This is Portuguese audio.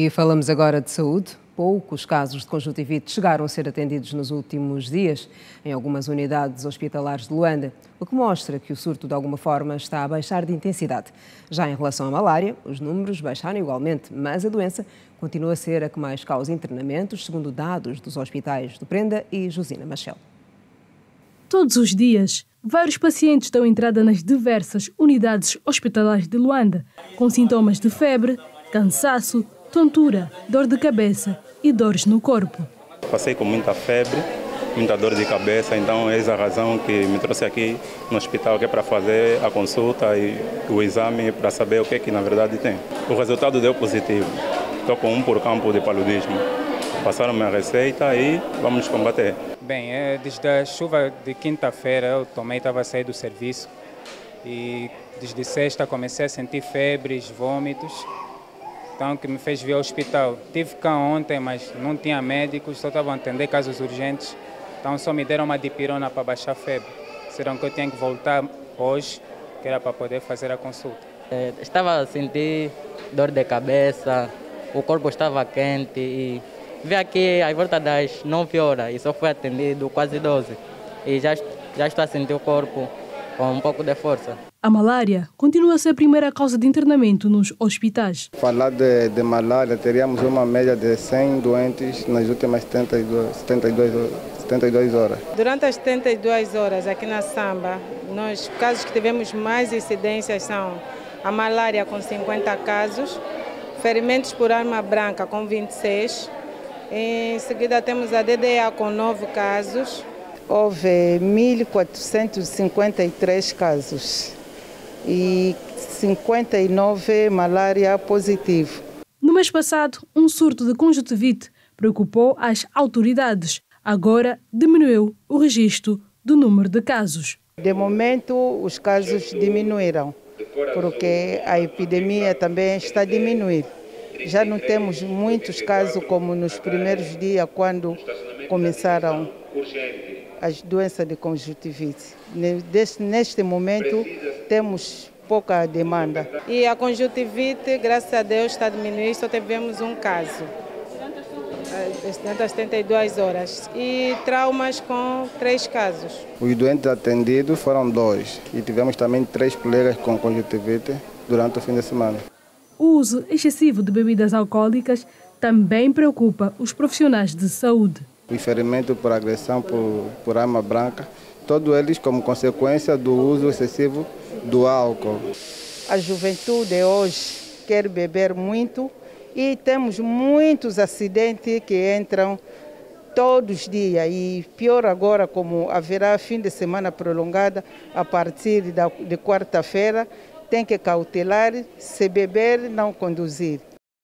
E falamos agora de saúde. Poucos casos de conjuntivite chegaram a ser atendidos nos últimos dias em algumas unidades hospitalares de Luanda, o que mostra que o surto de alguma forma está a baixar de intensidade. Já em relação à malária, os números baixaram igualmente, mas a doença continua a ser a que mais causa internamentos, segundo dados dos hospitais do Prenda e Josina Machel. Todos os dias, vários pacientes dão entrada nas diversas unidades hospitalares de Luanda, com sintomas de febre, cansaço, tontura, dor de cabeça e dores no corpo. Passei com muita febre, muita dor de cabeça, então é essa a razão que me trouxe aqui no hospital, que é para fazer a consulta e o exame para saber o que é que na verdade tem. O resultado deu positivo. Estou com um por campo de paludismo. Passaram minha receita e vamos combater. Bem, é, desde a chuva de quinta-feira eu tomei, estava a sair do serviço e desde sexta comecei a sentir febres, vômitos então que me fez vir ao hospital. Tive cá ontem, mas não tinha médicos, só estavam a atender casos urgentes. Então só me deram uma dipirona para baixar a febre. Serão que eu tinha que voltar hoje, que era para poder fazer a consulta. É, estava a sentir dor de cabeça, o corpo estava quente e vi aqui às volta das 9 horas e só fui atendido quase 12. E já, já estou a sentir o corpo com um pouco de força. A malária continua a ser a primeira causa de internamento nos hospitais. Falar de, de malária, teríamos uma média de 100 doentes nas últimas 72, 72, 72 horas. Durante as 72 horas aqui na Samba, nós casos que tivemos mais incidências são a malária com 50 casos, ferimentos por arma branca com 26, em seguida temos a DDA com 9 casos. Houve 1.453 casos e 59 malária positivo. No mês passado, um surto de conjuntivite preocupou as autoridades. Agora diminuiu o registro do número de casos. De momento, os casos diminuíram, porque a epidemia também está a diminuir. Já não temos muitos casos como nos primeiros dias, quando começaram as doenças de conjuntivite. Neste momento, temos pouca demanda. E a conjuntivite, graças a Deus, está diminuindo, só tivemos um caso dentro das 72 horas e traumas com três casos. Os doentes atendidos foram dois e tivemos também três colegas com conjuntivite durante o fim de semana. O uso excessivo de bebidas alcoólicas também preocupa os profissionais de saúde. O ferimento por agressão por, por arma branca todos eles como consequência do uso excessivo do álcool. A juventude hoje quer beber muito e temos muitos acidentes que entram todos os dias e pior agora como haverá fim de semana prolongada a partir de quarta-feira tem que cautelar se beber não conduzir.